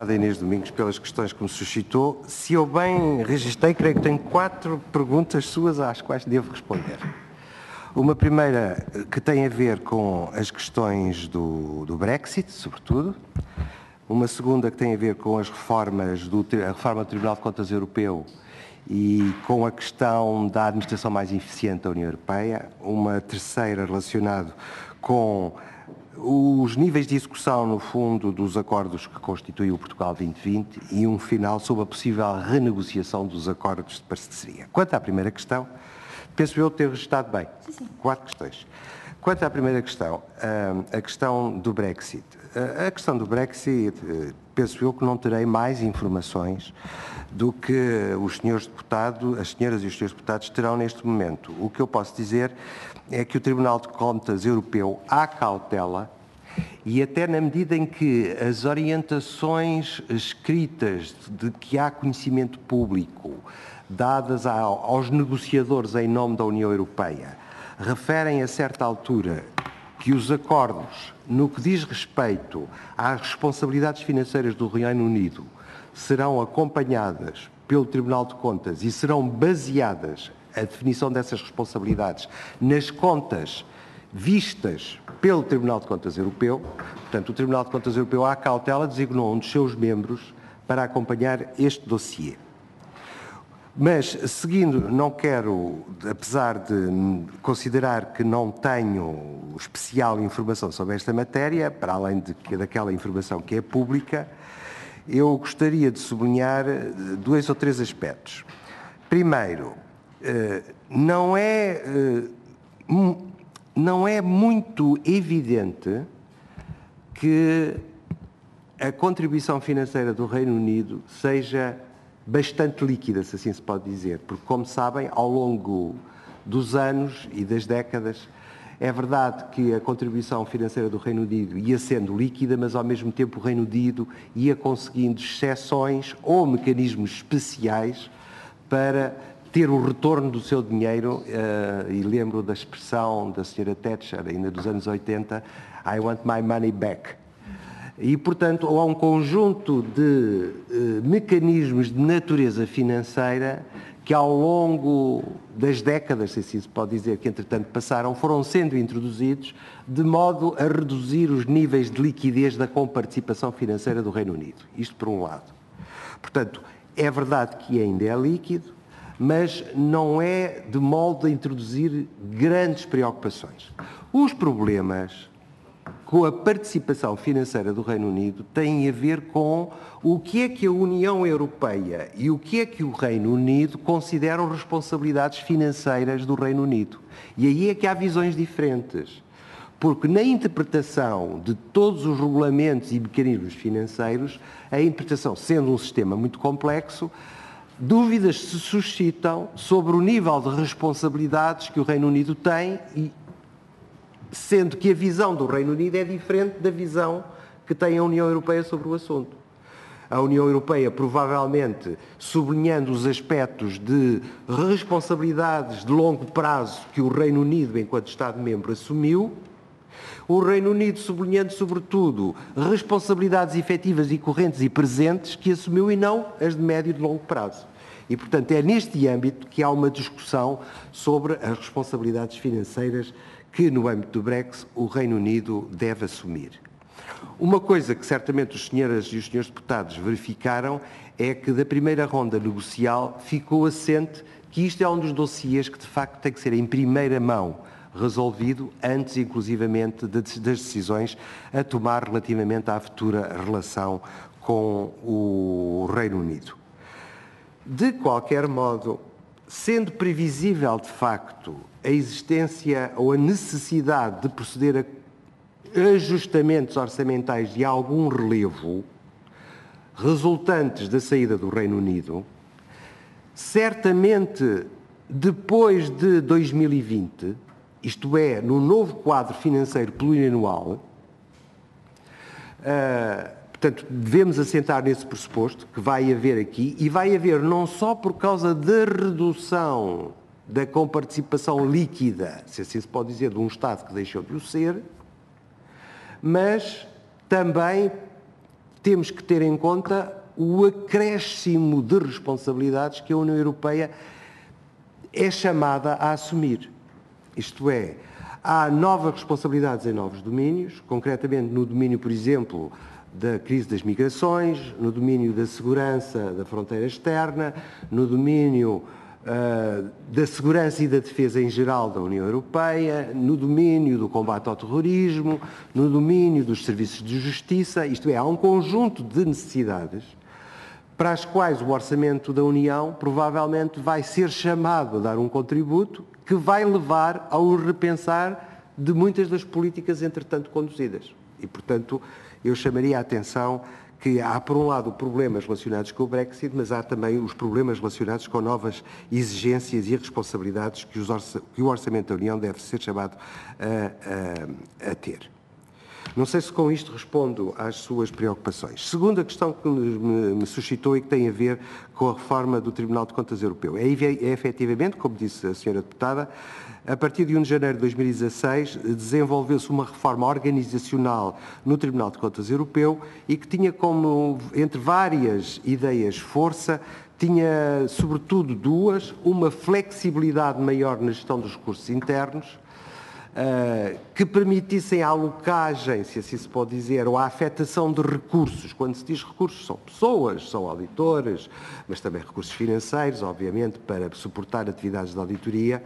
Obrigado, Inês Domingos, pelas questões que me suscitou. Se eu bem registrei, creio que tenho quatro perguntas suas às quais devo responder. Uma primeira que tem a ver com as questões do, do Brexit, sobretudo. Uma segunda que tem a ver com as reformas, do, a reforma do Tribunal de Contas Europeu e com a questão da administração mais eficiente da União Europeia. Uma terceira relacionada com os níveis de execução, no fundo, dos acordos que constituem o Portugal 2020 e um final sobre a possível renegociação dos acordos de parceria. Quanto à primeira questão, penso eu ter registrado bem. Sim, sim. Quatro questões. Quanto à primeira questão, a questão do Brexit. A questão do Brexit, eh, penso eu que não terei mais informações do que os senhores deputados, as senhoras e os senhores deputados terão neste momento. O que eu posso dizer é que o Tribunal de Contas Europeu, há cautela, e até na medida em que as orientações escritas de que há conhecimento público dadas aos negociadores em nome da União Europeia referem a certa altura que os acordos, no que diz respeito às responsabilidades financeiras do Reino Unido, serão acompanhadas pelo Tribunal de Contas e serão baseadas a definição dessas responsabilidades nas contas vistas pelo Tribunal de Contas Europeu. Portanto, o Tribunal de Contas Europeu, à cautela, designou um dos seus membros para acompanhar este dossiê. Mas, seguindo, não quero, apesar de considerar que não tenho especial informação sobre esta matéria, para além de, daquela informação que é pública, eu gostaria de sublinhar eh, dois ou três aspectos. Primeiro, eh, não é, eh, não é muito evidente que a contribuição financeira do Reino Unido seja bastante líquida, se assim se pode dizer, porque, como sabem, ao longo dos anos e das décadas, é verdade que a contribuição financeira do Reino Unido ia sendo líquida, mas ao mesmo tempo o Reino Unido ia conseguindo exceções ou mecanismos especiais para ter o retorno do seu dinheiro, uh, e lembro da expressão da senhora Thatcher, ainda dos anos 80, I want my money back. E, portanto, há um conjunto de uh, mecanismos de natureza financeira que ao longo das décadas, se assim se pode dizer, que entretanto passaram, foram sendo introduzidos de modo a reduzir os níveis de liquidez da comparticipação financeira do Reino Unido. Isto por um lado. Portanto, é verdade que ainda é líquido, mas não é de modo a introduzir grandes preocupações. Os problemas com a participação financeira do Reino Unido têm a ver com o que é que a União Europeia e o que é que o Reino Unido consideram responsabilidades financeiras do Reino Unido. E aí é que há visões diferentes. Porque na interpretação de todos os regulamentos e mecanismos financeiros, a interpretação, sendo um sistema muito complexo, dúvidas se suscitam sobre o nível de responsabilidades que o Reino Unido tem e sendo que a visão do Reino Unido é diferente da visão que tem a União Europeia sobre o assunto. A União Europeia, provavelmente, sublinhando os aspectos de responsabilidades de longo prazo que o Reino Unido, enquanto Estado-membro, assumiu, o Reino Unido sublinhando, sobretudo, responsabilidades efetivas e correntes e presentes que assumiu e não as de médio e de longo prazo. E, portanto, é neste âmbito que há uma discussão sobre as responsabilidades financeiras que, no âmbito do Brexit, o Reino Unido deve assumir. Uma coisa que certamente os senhoras e os senhores deputados verificaram é que da primeira ronda negocial ficou assente que isto é um dos dossiês que de facto tem que ser em primeira mão resolvido antes, inclusivamente, das decisões a tomar relativamente à futura relação com o Reino Unido. De qualquer modo, sendo previsível de facto a existência ou a necessidade de proceder a ajustamentos orçamentais de algum relevo resultantes da saída do Reino Unido, certamente depois de 2020, isto é, no novo quadro financeiro plurianual, uh, portanto, devemos assentar nesse pressuposto que vai haver aqui, e vai haver não só por causa da redução da comparticipação líquida, se assim se pode dizer, de um Estado que deixou de o ser, mas também temos que ter em conta o acréscimo de responsabilidades que a União Europeia é chamada a assumir. Isto é, há novas responsabilidades em novos domínios, concretamente no domínio, por exemplo, da crise das migrações, no domínio da segurança da fronteira externa, no domínio uh, da segurança e da defesa em geral da União Europeia, no domínio do combate ao terrorismo, no domínio dos serviços de justiça, isto é, há um conjunto de necessidades para as quais o orçamento da União provavelmente vai ser chamado a dar um contributo que vai levar ao repensar de muitas das políticas entretanto conduzidas. E, portanto, eu chamaria a atenção que há, por um lado, problemas relacionados com o Brexit, mas há também os problemas relacionados com novas exigências e responsabilidades que, que o Orçamento da União deve ser chamado a, a, a ter. Não sei se com isto respondo às suas preocupações. Segunda questão que me, suscitou e que tem a ver com a reforma do Tribunal de Contas Europeu. É, é efetivamente, como disse a senhora deputada, a partir de 1 de janeiro de 2016 desenvolveu-se uma reforma organizacional no Tribunal de Contas Europeu e que tinha como, entre várias ideias, força, tinha sobretudo duas, uma flexibilidade maior na gestão dos recursos internos, Uh, que permitissem a alocagem, se assim se pode dizer, ou a afetação de recursos. Quando se diz recursos, são pessoas, são auditores, mas também recursos financeiros, obviamente, para suportar atividades de auditoria.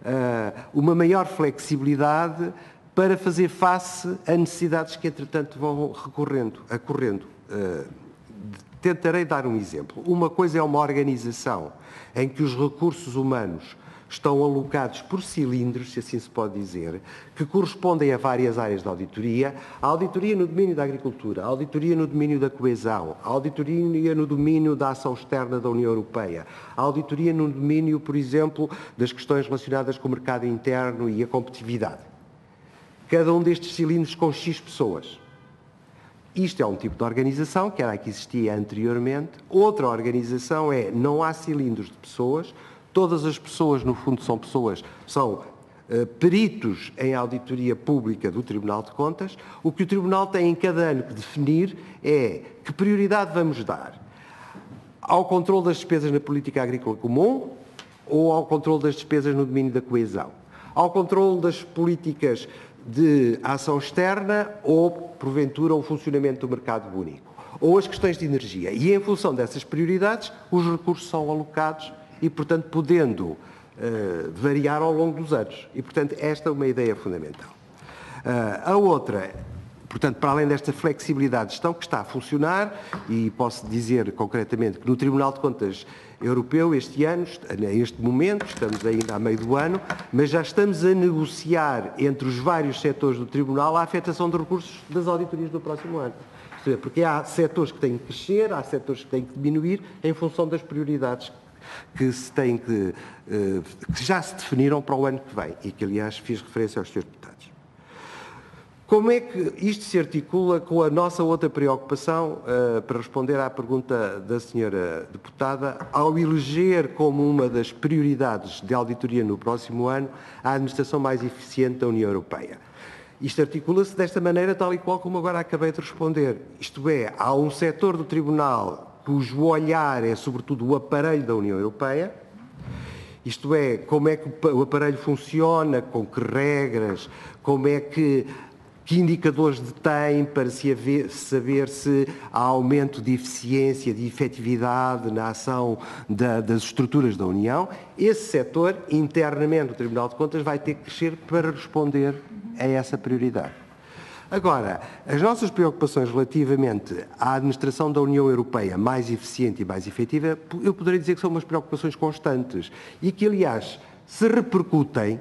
Uh, uma maior flexibilidade para fazer face a necessidades que, entretanto, vão recorrendo, ocorrendo. Uh, tentarei dar um exemplo. Uma coisa é uma organização em que os recursos humanos estão alocados por cilindros, se assim se pode dizer, que correspondem a várias áreas de auditoria. A auditoria no domínio da agricultura, a auditoria no domínio da coesão, a auditoria no domínio da ação externa da União Europeia, a auditoria no domínio, por exemplo, das questões relacionadas com o mercado interno e a competitividade. Cada um destes cilindros com X pessoas. Isto é um tipo de organização que era a que existia anteriormente. Outra organização é não há cilindros de pessoas, Todas as pessoas, no fundo, são pessoas, são uh, peritos em auditoria pública do Tribunal de Contas. O que o Tribunal tem em cada ano que definir é que prioridade vamos dar ao controle das despesas na política agrícola comum ou ao controle das despesas no domínio da coesão, ao controle das políticas de ação externa ou, porventura, o funcionamento do mercado único, ou as questões de energia. E, em função dessas prioridades, os recursos são alocados e, portanto, podendo uh, variar ao longo dos anos. E, portanto, esta é uma ideia fundamental. Uh, a outra, portanto, para além desta flexibilidade de gestão que está a funcionar, e posso dizer concretamente que no Tribunal de Contas Europeu este ano, neste momento, estamos ainda a meio do ano, mas já estamos a negociar entre os vários setores do Tribunal a afetação de recursos das auditorias do próximo ano. Porque há setores que têm que crescer, há setores que têm que diminuir em função das prioridades que, se têm que, eh, que já se definiram para o ano que vem e que, aliás, fiz referência aos seus deputados. Como é que isto se articula com a nossa outra preocupação, uh, para responder à pergunta da senhora deputada, ao eleger como uma das prioridades de auditoria no próximo ano a administração mais eficiente da União Europeia? Isto articula-se desta maneira, tal e qual como agora acabei de responder. Isto é, há um setor do Tribunal cujo olhar é sobretudo o aparelho da União Europeia, isto é, como é que o aparelho funciona, com que regras, como é que, que indicadores detém para se haver, saber se há aumento de eficiência, de efetividade na ação da, das estruturas da União. Esse setor, internamente, o Tribunal de Contas vai ter que crescer para responder a essa prioridade. Agora, as nossas preocupações relativamente à administração da União Europeia mais eficiente e mais efetiva, eu poderia dizer que são umas preocupações constantes e que, aliás, se repercutem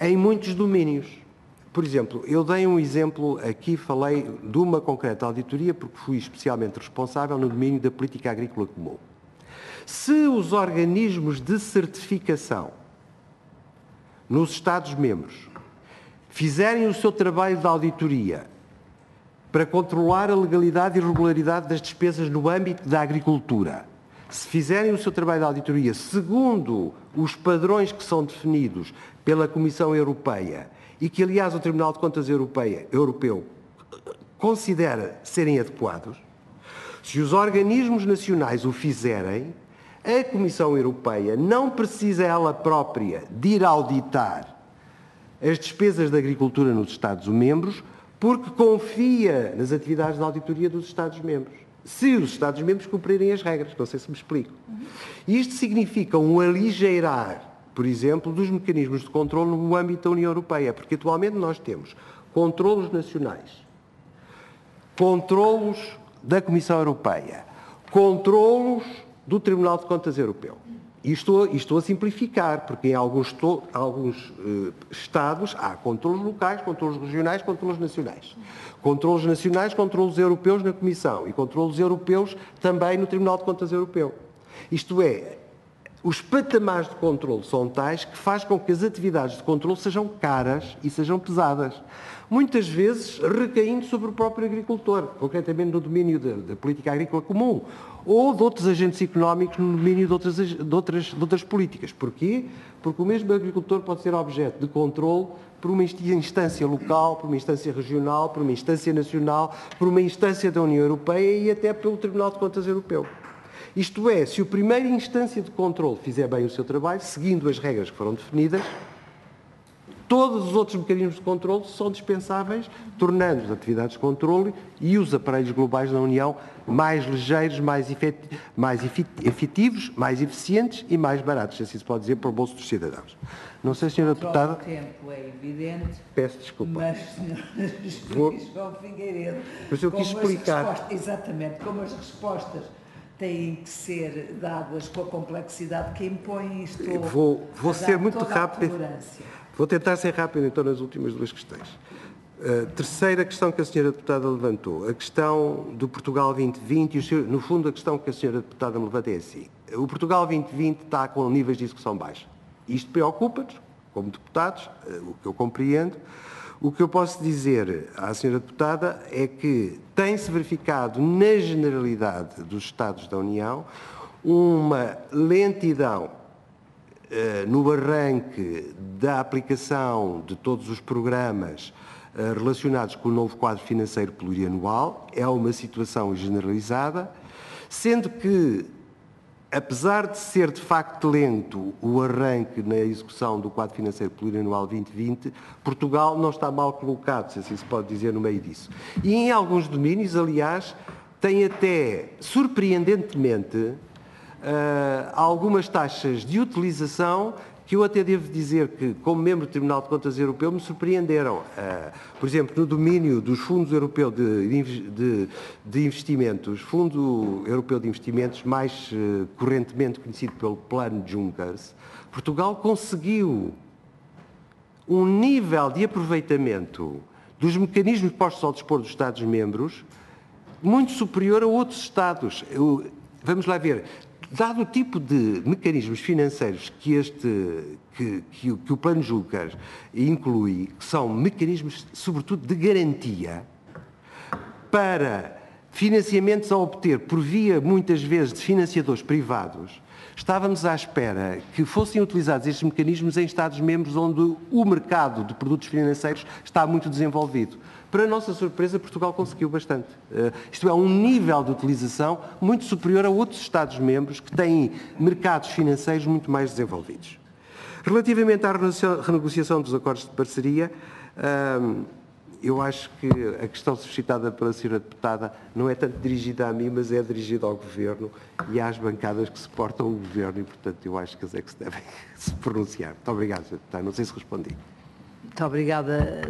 em muitos domínios. Por exemplo, eu dei um exemplo aqui, falei de uma concreta auditoria, porque fui especialmente responsável no domínio da política agrícola comum. Se os organismos de certificação nos Estados-membros fizerem o seu trabalho de auditoria para controlar a legalidade e regularidade das despesas no âmbito da agricultura, se fizerem o seu trabalho de auditoria segundo os padrões que são definidos pela Comissão Europeia e que, aliás, o Tribunal de Contas Europeia, Europeu considera serem adequados, Se os organismos nacionais o fizerem, a Comissão Europeia não precisa ela própria de ir auditar as despesas da agricultura nos Estados-membros, porque confia nas atividades de auditoria dos Estados-membros. Se os Estados-membros cumprirem as regras, não sei se me explico. Isto significa um aligeirar, por exemplo, dos mecanismos de controle no âmbito da União Europeia, porque atualmente nós temos controlos nacionais, controlos da Comissão Europeia, controlos do Tribunal de Contas Europeu. E estou, estou a simplificar, porque em alguns, alguns eh, Estados há controlos locais, controlos regionais, controlos nacionais. Controlos nacionais, controlos europeus na Comissão e controlos europeus também no Tribunal de Contas Europeu. Isto é, os patamares de controle são tais que faz com que as atividades de controle sejam caras e sejam pesadas. Muitas vezes recaindo sobre o próprio agricultor, concretamente no domínio da, da política agrícola comum, ou de outros agentes económicos no domínio de outras, de, outras, de outras políticas. Porquê? Porque o mesmo agricultor pode ser objeto de controle por uma instância local, por uma instância regional, por uma instância nacional, por uma instância da União Europeia e até pelo Tribunal de Contas Europeu. Isto é, se a primeira instância de controle fizer bem o seu trabalho, seguindo as regras que foram definidas, todos os outros mecanismos de controle são dispensáveis, tornando as atividades de controle e os aparelhos globais da União mais ligeiros, mais, mais efetivos, mais eficientes e mais baratos, se assim se pode dizer, para o bolso dos cidadãos. Não sei, Sra. Deputada. O tempo é evidente. Peço desculpa. Mas, Sr. Vou... João Figueiredo. Mas eu quis explicar. Exatamente, como as respostas têm que ser dadas com a complexidade que impõe isto. Vou, vou ser muito rápido. Vou tentar ser rápido então nas últimas duas questões. Uh, terceira questão que a senhora deputada levantou, a questão do Portugal 2020 e, no fundo, a questão que a senhora deputada me levanta é assim. O Portugal 2020 está com níveis de execução baixos. Isto preocupa-nos, como deputados, uh, o que eu compreendo. O que eu posso dizer à senhora deputada é que tem-se verificado, na generalidade dos Estados da União, uma lentidão eh, no arranque da aplicação de todos os programas eh, relacionados com o novo quadro financeiro plurianual. É uma situação generalizada, sendo que apesar de ser de facto lento o arranque na execução do quadro financeiro plurianual 2020, Portugal não está mal colocado, se assim se pode dizer, no meio disso. E em alguns domínios, aliás, tem até, surpreendentemente, uh, algumas taxas de utilização que eu até devo dizer que, como membro do Tribunal de Contas Europeu, me surpreenderam. Uh, por exemplo, no domínio dos fundos europeus de, de, de investimentos, Fundo Europeu de Investimentos, mais uh, correntemente conhecido pelo Plano Junkers, Portugal conseguiu um nível de aproveitamento dos mecanismos postos ao dispor dos Estados-membros muito superior a outros Estados. Vamos lá ver, Dado o tipo de mecanismos financeiros que, este, que, que, que o Plano Juncker inclui, que são mecanismos, sobretudo, de garantia para financiamentos a obter por via, muitas vezes, de financiadores privados, estávamos à espera que fossem utilizados estes mecanismos em Estados-membros onde o mercado de produtos financeiros está muito desenvolvido. Para nossa surpresa, Portugal conseguiu bastante. Uh, isto é, um nível de utilização muito superior a outros Estados-membros que têm mercados financeiros muito mais desenvolvidos. Relativamente à renegociação dos acordos de parceria, uh, eu acho que a questão suscitada pela senhora deputada não é tanto dirigida a mim, mas é dirigida ao Governo e às bancadas que suportam o Governo e, portanto, eu acho que eles é que se devem se pronunciar. Muito obrigado, senhora deputada. Não sei se respondi. Muito obrigada.